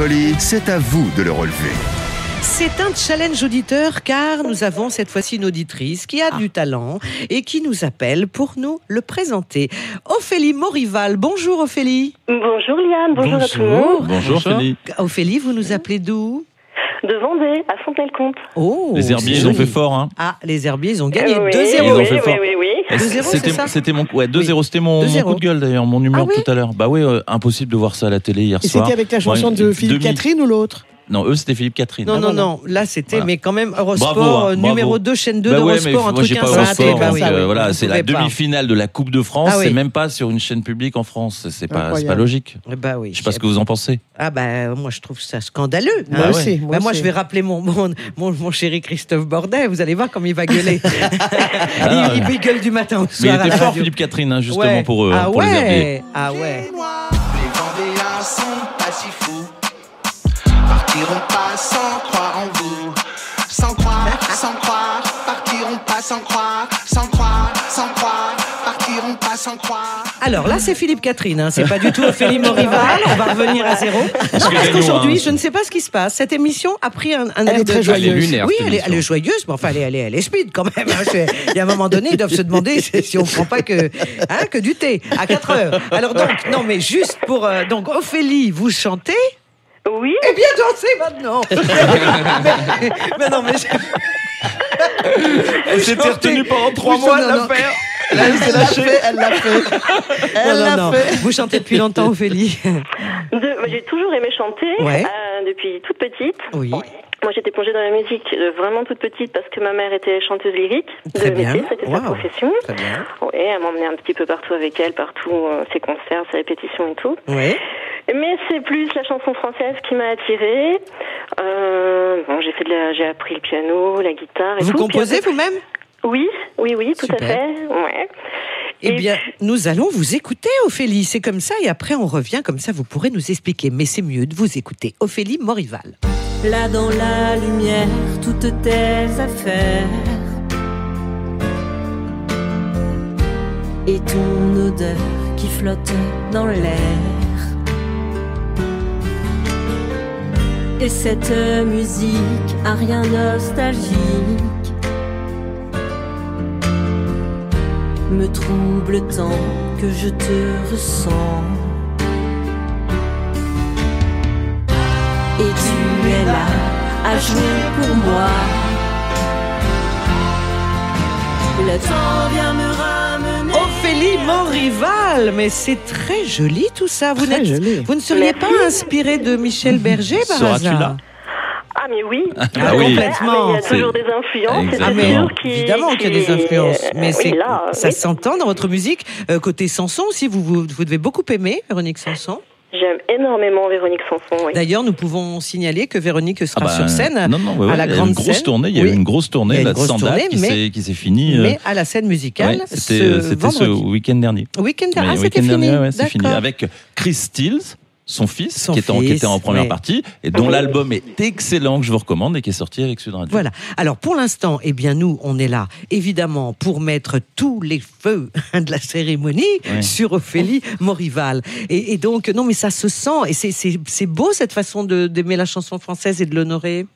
folie, c'est à vous de le relever. C'est un challenge auditeur car nous avons cette fois-ci une auditrice qui a du talent et qui nous appelle pour nous le présenter. Ophélie Morival. Bonjour Ophélie. Bonjour Liane, bonjour, à tout le monde. Bonjour Ophélie. Ophélie, vous nous appelez d'où? De Vendée, à Fontenay-le-Comte. Oh, Les herbiers, ils ont fait fort. Hein. Ah, les herbiers, ils ont gagné Euh, oui, 2-0. Ils ont oui, oui, oui, oui. 2-0, c'est C'était mon ouais 2-0 c'était mon, 2-0. mon coup de gueule d'ailleurs mon numéro Ah oui tout à l'heure. Bah oui euh, impossible de voir ça à la télé hier Et soir. c'était avec la chanson Ouais, de Philippe Catherine ou l'autre? Non, eux c'était Philippe Catherine. Non, Ah, non, voilà. non. Là, c'était, Voilà. mais quand même, Eurosport, Bravo, hein, euh, bravo. numéro 2, chaîne 2 Bah ouais, mais d'Eurosport, un moi, truc Bah oui, euh, on voilà, c'est la demi-finale de la Coupe de France, Ah oui. c'est même pas sur une chaîne publique en France, c'est pas, pas logique. Bah oui. Je sais pas ce que vous en pensez. Ah bah moi je trouve ça scandaleux. Moi hein. aussi. Bah, moi, je vais rappeler mon, mon, mon, mon chéri Christophe Bordet, vous allez voir comme il va gueuler. Ah, il, il gueule du matin au Mais il soir. était fort. Philippe Catherine hein, justement Ouais. pour eux, ah ouais. Ah ouais. Les Vendéens sont pas si fous. Partiront pas sans croire en vous. Sans croire, sans croire. Partiront pas sans croire. Sans croire, sans croire. Partiront pas sans croire. Alors là, c'est Philippe Catherine, hein. c'est pas du tout Ophélie Morival. On va revenir à zéro. Non, parce qu'aujourd'hui, je ne sais pas ce qui se passe. Cette émission a pris un, un Elle air est très de joyeuse. Elle est lunaire, Oui, elle est, elle est émission. joyeuse, mais enfin, elle est, elle est, elle est speed quand même. hein. Il y a un moment donné, ils doivent se demander si on prend pas que, hein, que du thé à 4 heures. Alors donc, non, mais juste pour euh, donc Ophélie, vous chantez. Oui, Eh bien, dansez maintenant. mais, mais non, mais Elle s'était retenue pendant trois mois non, de non. la faire. Elle l'a fait, elle l'a fait. Elle non, l'a non, non. fait. Vous chantez depuis longtemps, Ophélie. de- bah, j'ai toujours aimé chanter Ouais. euh, depuis toute petite. Oui. Moi, j'étais plongée dans la musique euh, vraiment toute petite parce que ma mère était chanteuse lyrique Très de bien. métier, c'était sa profession. Très bien. Elle m'emmenait un petit peu partout avec elle, partout, euh, ses concerts, ses répétitions et tout. Oui. Mais c'est plus la chanson française qui m'a attirée. Euh, bon, j'ai fait de la, j'ai appris le piano, la guitare et Vous tout. Composez après- vous-même? Oui, oui, oui, tout Super. à fait. Ouais. Eh Et bien, puis- nous allons vous écouter, Ophélie. C'est comme ça, et après on revient, comme ça vous pourrez nous expliquer. Mais c'est mieux de vous écouter. Ophélie Morival. Là dans la lumière, toutes tes affaires. Et ton odeur qui flotte dans l'air. Et cette musique a rien nostalgique. Me trouble tant que je te ressens. Et tu es là à jouer pour moi. Le temps vient me. Ophélie Morival Mais c'est très joli tout ça. Vous, Très joli. vous ne seriez Merci. pas inspiré de Michel Berger par Seras-tu hasard là Ah, mais oui. Ah complètement. oui. Ah, mais il y a C'est- toujours des influences. Ah mais sûr qu'il- évidemment qu'il y a des influences, mais Oui, c'est là, ça oui. s'entend dans votre musique. Euh, côté Sanson aussi, vous, vous vous devez beaucoup aimer Véronique Sanson. J'aime énormément Véronique Sanson. Oui. D'ailleurs, nous pouvons signaler que Véronique sera Ah bah, sur scène non, non, ouais, à la grande une grosse scène. tournée. Il y a Oui. eu une grosse Il y a tournée une grosse tournée, qui mais- s'est qui s'est finie. euh, mais à la scène musicale ouais, ce C'était ce week-end dernier. Week-end ah, fini. dernier, ouais, c'est fini. Avec Chris Stills, son fils, Son qui, était en, qui fils, était en première ouais. partie, et dont Oui. l'album est excellent, que je vous recommande, et qui est sorti avec Sud Radio. Voilà. Alors pour l'instant, eh bien nous, on est là, évidemment, pour mettre tous les feux de la cérémonie Ouais. sur Ophélie Morival. Et, et donc, non, mais ça se sent, et c'est- beau cette façon de- d'aimer la chanson française et de l'honorer.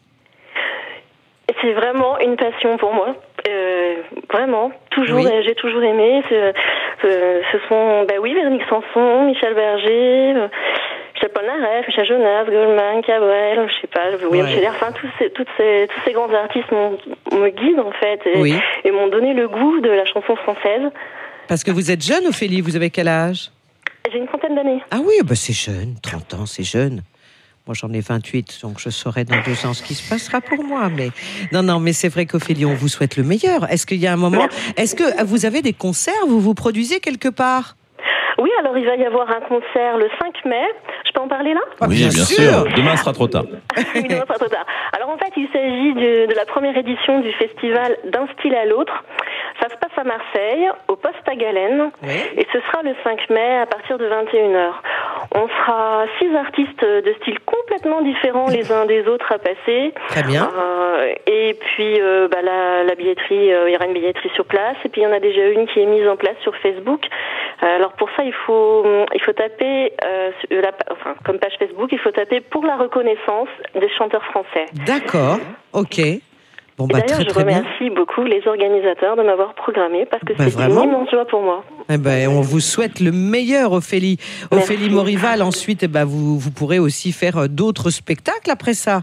C'est vraiment une passion pour moi. Euh, vraiment, toujours, Oui. euh, j'ai toujours aimé. Ce, ce, ce sont, bah oui, Véronique Sanson, Michel Berger, euh, Polnareff, Michel Jonas, Goldman, Cabrel, je sais pas, William. Scheller, enfin tous ces, toutes ces, tous ces grands artistes me guident en fait et, Oui. et m'ont donné le goût de la chanson française. Parce que vous êtes jeune, Ophélie, vous avez quel âge? J'ai une trentaine d'années. Ah oui, bah c'est jeune, 30 ans, c'est jeune. Moi, j'en ai 28, donc je saurai dans deux ans ce qui se passera pour moi. Mais non, non, mais c'est vrai qu'Ophélie, on vous souhaite le meilleur. Est-ce qu'il y a un moment Est-ce que vous avez des concerts Vous vous produisez quelque part? Oui, alors il va y avoir un concert le 5 mai. Je peux en parler là? Ah, oui, bien bien, sûr. sûr. Demain sera trop tard. Oui, non, pas trop tard. Alors en fait, il s'agit de, de la première édition du festival D'un style à l'autre. Ça se passe à Marseille, au Poste à Galène, Oui. et ce sera le 5 mai à partir de 21h. On sera six artistes de styles complètement complètement différents les uns des autres à passer. Très bien. Euh, et puis euh, bah, la, la billetterie, euh, il y aura une billetterie sur place. Et puis il y en a déjà une qui est mise en place sur Facebook. Euh, alors pour ça, il faut il faut taper euh, la, enfin, comme page Facebook, il faut taper pour la reconnaissance des chanteurs français. D'accord. Ok. Bon, bah, d'ailleurs, très je très bien. remercie beaucoup les organisateurs de m'avoir programmé parce que Bah, c'est une immense joie pour moi. Eh ben, on vous souhaite le meilleur, Ophélie. Merci. Ophélie Morival, ensuite, eh ben, vous, vous pourrez aussi faire euh, d'autres spectacles après ça.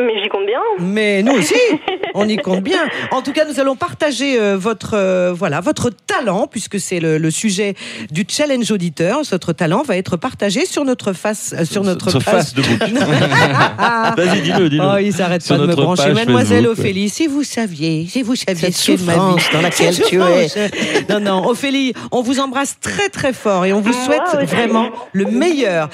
Mais j'y compte bien. Mais nous aussi, on y compte bien. En tout cas, nous allons partager euh, votre euh, voilà votre talent, puisque c'est le, le sujet du challenge auditeur. Votre talent va être partagé sur notre face, euh, sur notre page. face de bouc. Vas-y, dis-le, dis-le. Oh, il s'arrête Sur pas de me brancher. Mademoiselle Facebook, Ophélie, si vous saviez, si vous saviez Cette ce ma vie. dans laquelle tu es. Non, non, Ophélie, on vous embrasse très très fort et on vous Moi souhaite vraiment le meilleur.